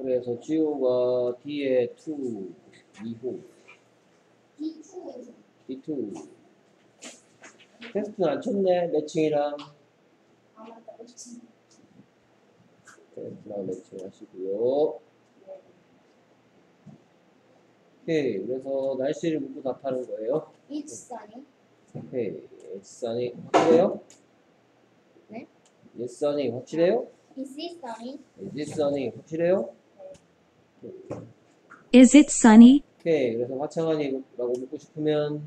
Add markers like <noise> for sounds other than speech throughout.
그래서 지호가 D에 2, 2호, D2에서 D2. 테스트는 안 쳤네, 매칭이랑. 아 맞다 그렇지 테스트랑 매칭 하시고요. 오케이, 그래서 날씨를 묻고 답하는 거예요. It's sunny 오케이, S선이 확실해요? 네? S선이 확실해요? Is it sunny? S선이 확실해요? Is it sunny? 오케이, 그래서 화창하니라고 묻고 싶으면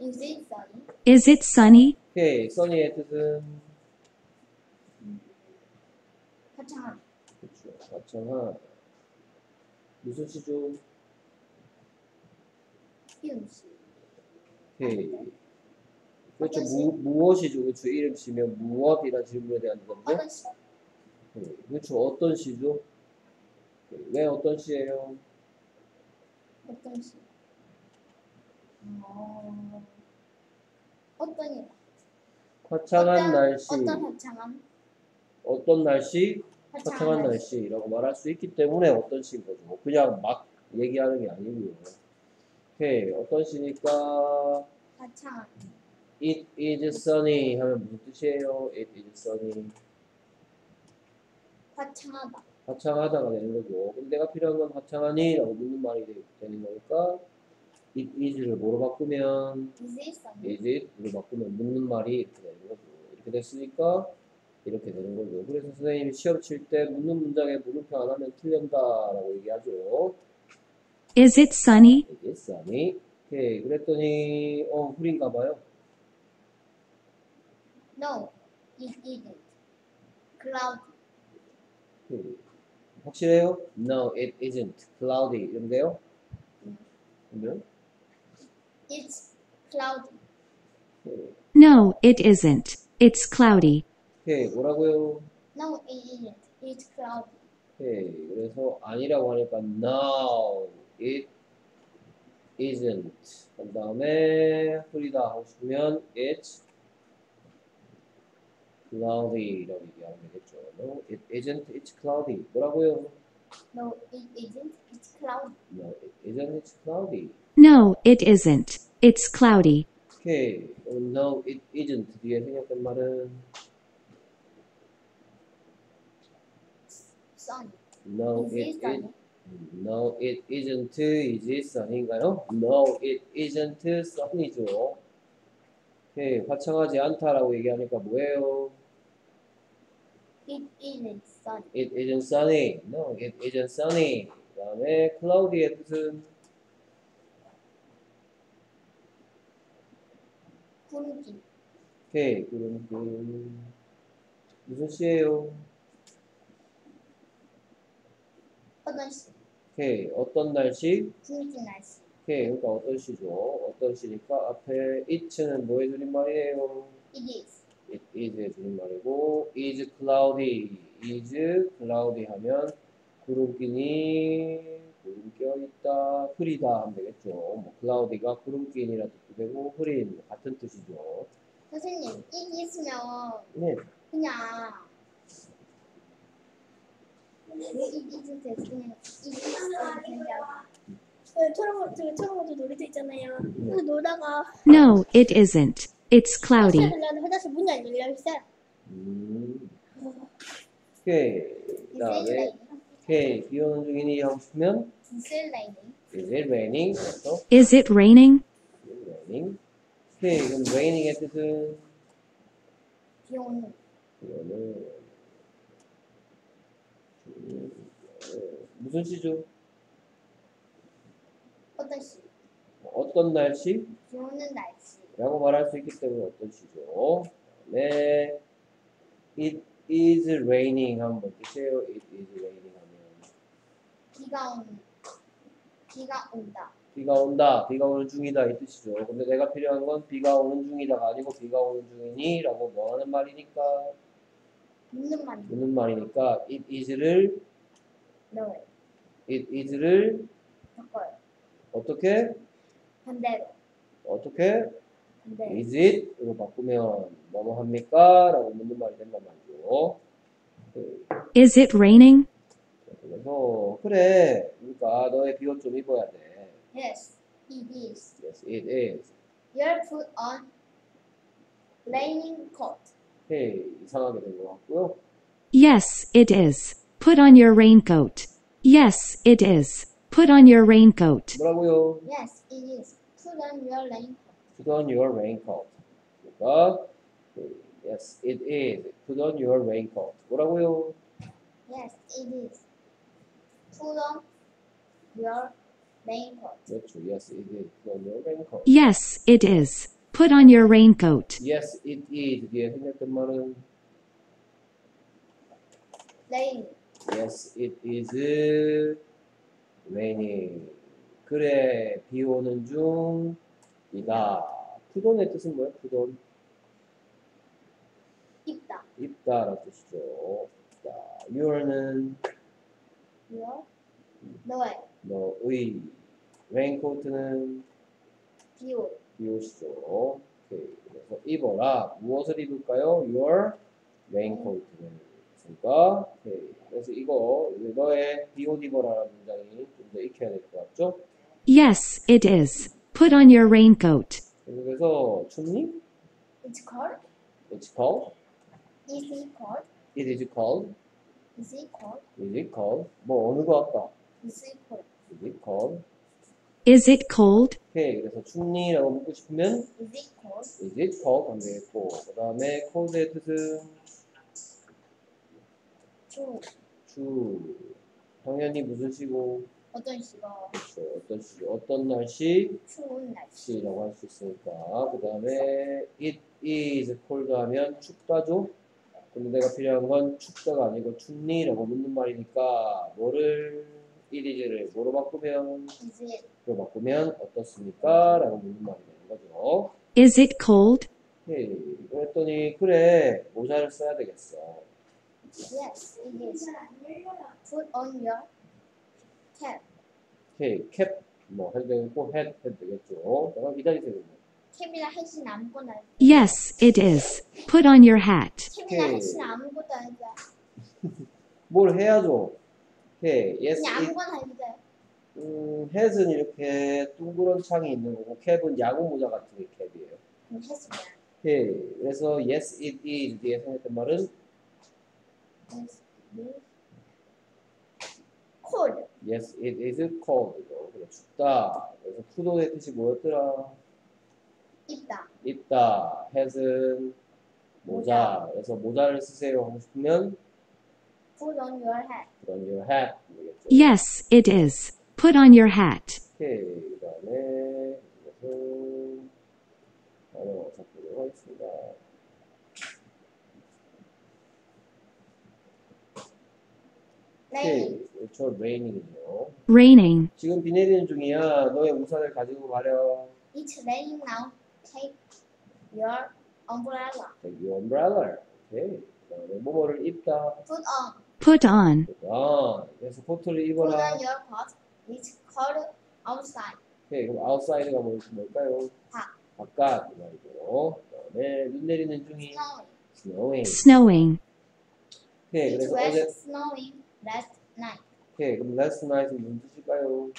Is it sunny? Is it sunny? 오케이, 써니의 뜻은 화창한 그렇죠, 화창한 무슨 시죠? 이음씨 오케이. 그렇죠, 어떤 시? 무, 무엇이죠? 그렇죠, 이름 시면 무엇이라는 질문에 대한 대답이죠? 어떤 시? 네, 그렇죠, 어떤 시죠? 네, 왜 어떤 시예요? 어떤 시? 어... 어떤 화창한 어떤, 날씨, 어떤 화창한? 어떤 날씨, 화창한 날씨라고 말할 수 있기 때문에 어떤 시인 거죠. 뭐 그냥 막 얘기하는 게 아니고요. 오케이, 어떤 시니까 화창한 It is sunny 하면 무슨 뜻이에요? It is sunny. 화창하다 화창하다가 되는 거고. 근데 내가 필요한 건 화창하니? 라고 묻는 말이 되- 되는 거니까 it is를 뭐로 바꾸면 Is it is it으로 바꾸면 묻는 말이 이렇게 되는 거고. 이렇게 됐으니까 이렇게 되는 거고. 그래서 선생님이 시험 칠 때 묻는 문장에 물음표 안 하면 틀린다 라고 얘기하죠. Is it sunny? It is sunny. 오케이. 그랬더니 어 흐린가 봐요. No, it isn't. Cloudy. 오케이. 확실해요? No, it isn't. Cloudy. 이런데요? 그러면 It's cloudy. 오케이. No, it isn't. It's cloudy. 오케이. 뭐라고요? No, it isn't. It's cloudy. 오케이. 그래서 아니라고 하니까 no, it isn't. 그 다음에 흐리다 하고 싶으면 it's cloudy라고 얘기하면 되겠죠. No, it isn't. It's cloudy. 뭐라고요? No, it isn't. It's cloudy. No, it isn't. It's cloudy. No, it isn't. It's cloudy. 오케이. 그럼 no, it isn't 뒤에 생략된 말은 Sunny. no, it it is. sunny? No, it isn't. Is it sun인가요? No, it isn't sun이죠. 오케이. 화창하지 않다라고 얘기하니까 뭐예요? It isn't sunny. It isn't sunny. No, it isn't sunny. 그 다음에 cloudy의 뜻은 구름기. 오케이. 그 무슨 시예요? 어떤 시? 오케이. 어떤 날씨? 구름기 날씨. 오케이. 그러니까 어떤 시죠? 어떤 시니까 앞에 it는 뭐의 줄임말이에요? It is. It is의 줄임말이고 is cloudy, is cloudy 하면 구름끼니 구름 껴있다, 흐리다 하면 되겠죠. 뭐 cloudy가 구름끼니라 뜻도 되고 흐린 같은 뜻이죠. 선생님, it 있으면 네, 그냥 그냥 it isn't 된다. 네, 초록 저기 초록모자 놀이터 있잖아요. 그래서 놀다가 No, it isn't. It's 화장실 cloudy. 들렸는데 화장실 문이 안 열려 있어요. 음, 오케이. Is it 그다음에 raining? 오케이 비 오는 중이니 하고 싶으면 Is it raining? is it raining? 그래서 Is it raining? is it raining. 오케이 그럼 raining의 뜻은 비 오는. 이거는 음, 어, 무슨 시죠? 어떤 시? 어떤 날씨? 비 오는 날씨. 라고 말할 수 있기 때문에 어떤 시죠? 네, it is raining 뭔 뜻이에요? it is raining 하면 비가 오는. 비가 온다. 비가 온다, 비가 오는 중이다 이 뜻이죠. 근데 내가 필요한 건 비가 오는 중이다가 아니고 비가 오는 중이니? 라고 뭐 하는 말이니까 묻는 말이. 묻는 말이니까 it is를 No. it is를 바꿔요. 어떻게? 반대로. 어떻게? 반대로. is it으로 바꾸면 뭐뭐 합니까? 라고 묻는 말이 된단 말이죠. 그, Is it raining? 그죠? 그래. 그러니까 너의 비옷 좀 입어야 돼. Yes, it is. Yes, it is. You'll put on raining coat. 헤이, 이상하게 된 것 같고요. Yes, it is. Put on your raincoat. Yes, it is. Put on your raincoat. 뭐라고요? Yes, it is. Put on your raincoat. Put on your raincoat. 그러니까 헤이, yes, it is. Put on your raincoat. 뭐라고요? Yes, it is. Put on your raincoat. 그렇죠. Yes, it is. Put on your raincoat. Yes, it is. Put on your raincoat. Yes, it is. 뒤에 생겼던 말은 Rain. Yes, it is raining. 그래, 비 오는 중 이다. 푸돈의 뜻은 뭐야? 푸돈. 입다. 입다라는 뜻이죠. 자, your는 Your. 너의. 너의. raincoat는 비옷. 비옷이죠. 오케이. 그래서 입어라. 무엇을 입을까요? your raincoat는. 그러니까, 오케이. 그래서 이거, 너의 비옷 입어라라는 문장이 좀 더 익혀야 될 것 같죠? Yes, it is. Put on your raincoat. 그래서 춥니? It's cold. It's cold. Is it cold? It is cold. Is it cold? Is it cold? 뭐 어느 거 할까? Is it cold? Is it cold? Is it cold? 오케이. 그래서 춥니라고 묻고 싶으면 Is it cold? Is it cold? 하면 되겠고 그 다음에 cold의 뜻은 추. 추. 당연히 무슨 시고 어떤 시가 그렇죠. 어떤 시 어떤 날씨 추운 날씨. 시라고 할 수 있으니까 그 다음에 it is cold 하면 춥다죠. 근데 내가 필요한 건 춥다가 아니고 춥니라고 묻는 말이니까 뭐를 it is를 뭐로 바꾸면 Is it? 로 바꾸면 어떻습니까? 라고 묻는 말이 되는 거죠. Is it cold? 오케이. 그랬더니 그래 모자를 써야 되겠어. Yes, it is. Put on your cap. 오케이. 캡 뭐 해도 되겠고 head 해도 되겠죠. 잠깐 기다리세요. 캡이나 햇이나 아무거나 해도 Yes, it is. Put on your hat. 캡이나 오케이. 아무것도 해도 돼. <laughs> 뭘 해야죠? 오케이. Yes, 그냥 it, 아무거나 해도 돼. 음, head은 이렇게 둥그런 창이 있는 거고 캡은 야구 모자 같은 게 캡이에요. 그럼 햇이야. 오케이. 그래서 yes, it is 뒤에 생겼던 말은 Yes, it is. Cold. yes, it is cold. 그래, 춥다. 그래서 푸도의 뜻이 뭐였더라? 입다. 입다. has은 모자. 그래서 모자를 쓰세요 하고 싶으면 Put on your hat. put on your hat 되겠죠. Yes, it is. Put on your hat. 오케이. 그 다음에 이것은 단어 잡도록 하겠습니다. 오케이. 그렇죠. raining이요. Raining. 지금 비 내리는 중이야. 너의 우산을 가지고 가려. It's raining now. Take your umbrella. Take your umbrella. 오케이. 그 다음에 뭐뭐를 입다. Put on. Put on. 아, 그래서 코트를 Put 입어라. on your coat. It's cold outside. 오케이, 그럼 outside가 뭐- 뭘까요? 밖. 바깥 이 말이고. 그다음에 눈 내리는 중이 Snowing. snowing. Snowing. 오케이, It 그래서 was 어제 snowing last night. 오케이, 그럼 last night은 무슨 뜻일까요?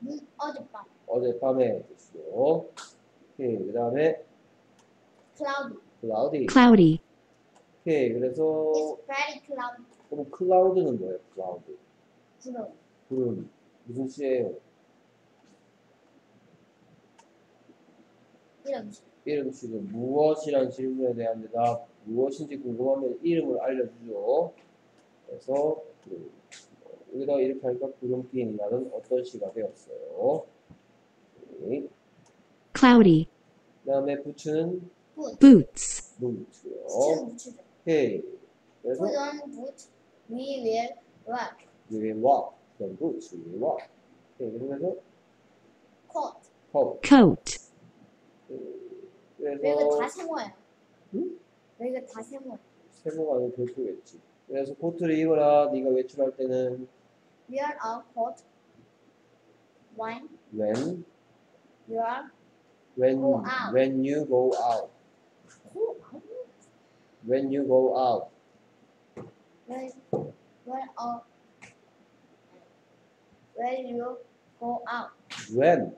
눈 어젯밤. 어젯밤에 뜻이요. 오케이, 그 다음에 Cloudy. cloudy. Cloudy. 오케이, 그래서 It's very cloudy. 그럼 cloud는 뭐예요? cloud. 구름. 구름 무슨 시예요? 이름 지금 무엇이란 질문에 대한 대답 무엇인지 궁금하면 이름을 알려주죠. 그래서 그, 어, 여기다 이렇게 하니까 구름기인이라는 어떤 시가 되었어요. 네. Cloudy. 그 다음에 부츠는 Boot. Boots. 부츠요. 오케이. 그래서 Put on boot. We will walk. we will walk. 그럼 boots, we will walk. 오케이. 그러면서 Coat. coat. Coat. 왜 이거 그래서 다 세모야? 응? 왜 이거 다 세모야? 세모가 아니고 별표겠지. 그래서 코트를 입어라. 네가 외출할 때는 Wear a coat. When when you are when Go out. when you go out. go out. When you go out. Wear, wear a When you go out. when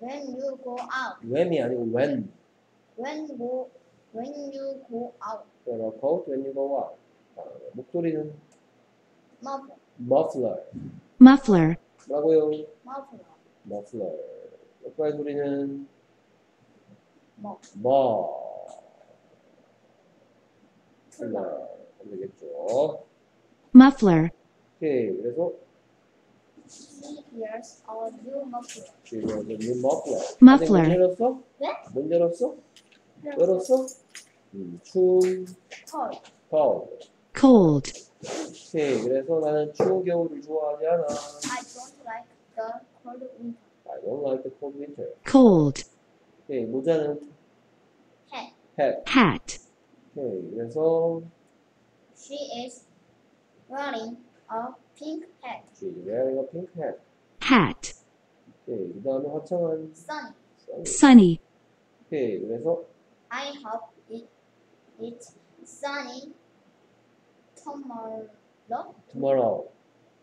When you go out. when이 아니고 when When go. When you go out. 그래서 coat when you go out 다음에 목도리는 Muffler. muffler muffler, 뭐라고요? Muffler. muffler 옆발 소리는 뭐. 뭐. 안 되겠죠 muffler, 오케이 그래서 He hears a new muffler. 지금 new muffler Muffler. 문 열었어? 네? 문 열었어? 열었어? 음, 추운 Cold. cold cold, 오케이 그래서 나는 추운 겨울을 좋아하지 않아 I don't like the cold winter. I don't like the cold winter cold, 오케이 모자는 Hat. hat hat, 오케이 그래서 She is wearing a pink hat. she's wearing a pink hat hat, 오케이 그 다음에 화창한 Sunny. sun. sunny, 오케이 그래서 I hope it it's sunny tomorrow. tomorrow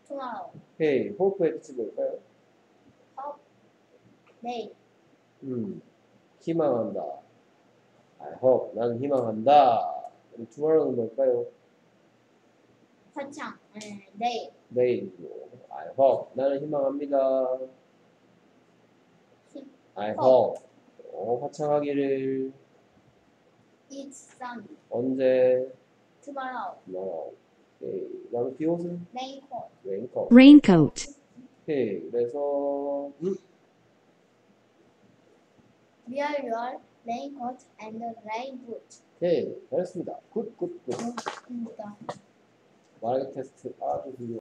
Tomorrow. 오케이 hope의 뜻이 뭘까요? Hope. Day. 음 희망한다 I hope 나는 희망한다 그럼 tomorrow는 뭘까요? 화창. 네, Day. 내일이고 I hope 나는 희망합니다 힘. I hope. hope 어, 화창하기를 It's sunny. 언제 Tomorrow. tomorrow 오케이 그 다음에 비옷은 Raincoat. raincoat raincoat, 오케이 그래서 음 Wear your raincoat and rain boot. 오케이 잘했습니다 굿굿굿 입니다. 말하기 테스트 아주 훌륭